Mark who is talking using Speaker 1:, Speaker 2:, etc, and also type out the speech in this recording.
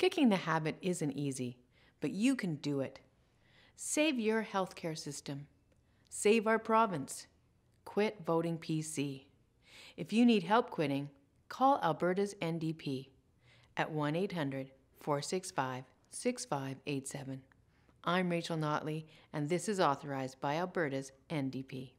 Speaker 1: Kicking the habit isn't easy, but you can do it. Save your healthcare system. Save our province. Quit voting PC. If you need help quitting, call Alberta's NDP at 1 800 465 6587. I'm Rachel Notley, and this is authorized by Alberta's NDP.